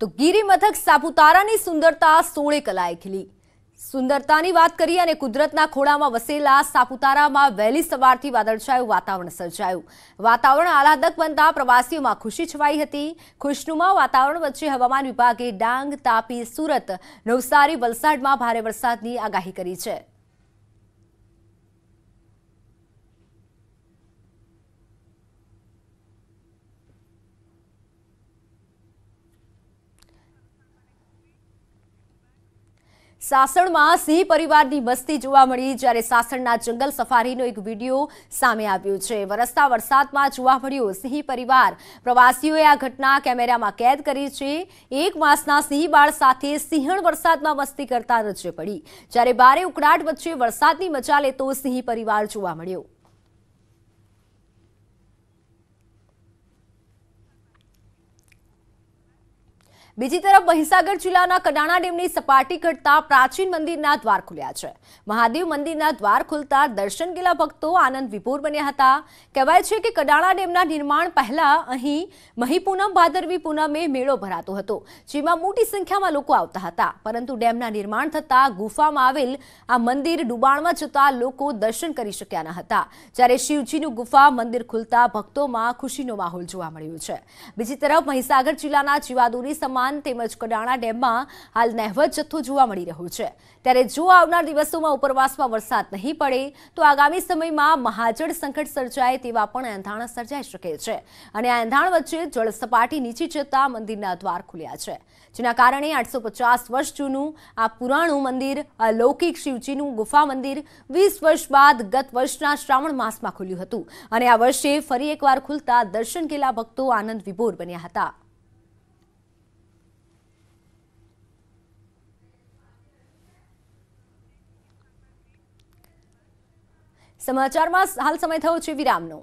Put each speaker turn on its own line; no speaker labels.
તો ગિરિમથક સાપુતારાની સુંદરતા સોળે કલાએ ખીલી. સુંદરતાની વાત કરીએ અને કુદરતના ખોળામાં વસેલા સાપુતારામાં વહેલી સવારથી વાદળછાયું વાતાવરણ સર્જાયું. વાતાવરણ આહલાદક બનતા પ્રવાસીઓમાં ખુશી છવાઈ હતી. ખુશનુમા વાતાવરણ વચ્ચે હવામાન વિભાગે ડાંગ, તાપી, સુરત, નવસારી, વલસાડમાં ભારે વરસાદની આગાહી કરી છે. સાસણમાં સિંહ પરિવારની વસ્તી જોવા મળી જ્યારે સાસણના જંગલ સફારીનો એક વીડિયો સામે આવ્યો છે. વરસતા વરસાદમાં જોવા મળ્યો સિંહ પરિવાર. પ્રવાસીઓએ આ ઘટના કેમેરામાં કેદ કરી છે. એક માસના સિંહ બાળ સાથે સિંહણ વરસાદમાં મસ્તી કરતા નજરે પડી. જ્યારે ભારે ઉકળાટ વચ્ચે વરસાદની મજા લેતો સિંહ પરિવાર જોવા મળ્યો. બીજી તરફ મહીસાગર જિલ્લાના કડાણા ડેમની સપાટી ઘટતા પ્રાચીન મંદિરના દ્વાર ખુલ્યા છે. મહાદેવ મંદિરના દ્વાર ખુલતા દર્શન ગયેલા ભક્તો આનંદ વિભોર બન્યા હતા. કહેવાય છે કે કડાણા ડેમના નિર્માણ પહેલા અહીં મહી પૂનમ ભાદરવી પૂનમે મેળો ભરાતો હતો, જેમાં મોટી સંખ્યામાં લોકો આવતા હતા. પરંતુ ડેમના નિર્માણ થતા ગુફામાં આવેલ આ મંદિર ડુબાણમાં જતા લોકો દર્શન કરી શક્યા ન હતા. જ્યારે શિવજીનું ગુફા મંદિર ખુલતા ભક્તોમાં ખુશીનો માહોલ જોવા મળ્યો છે. બીજી તરફ મહીસાગર જિલ્લાના જીવાદોરી સમાન તેમજ કડાણા ડેમમાં હાલ નહેવત જથ્થો જોવા મળી રહ્યો છે. ત્યારે જો આવનાર દિવસોમાં ઉપરવાસમાં વરસાદ નહીં પડે, તો આગામી સમયમાં મહાજળ સંકટ સર્જાય તેવા પણ એંધાણ સર્જાઈ શકે છે. અને આ એંધાણ વચ્ચે જળ સપાટી નીચી જતા મંદિરના દ્વાર ખુલ્યા છે. જેના કારણે આઠસો વર્ષ જૂનું આ પુરાણું મંદિર અલૌકિક શિવજીનું ગુફા મંદિર, વીસ વર્ષ બાદ ગત વર્ષના શ્રાવણ માસમાં ખુલ્યું હતું. અને આ વર્ષે ફરી એકવાર ખુલતા દર્શન કેલા ભક્તો આનંદ વિભોર બન્યા હતા. સમાચારમાં હાલ સમય થયો છે વિરામનો.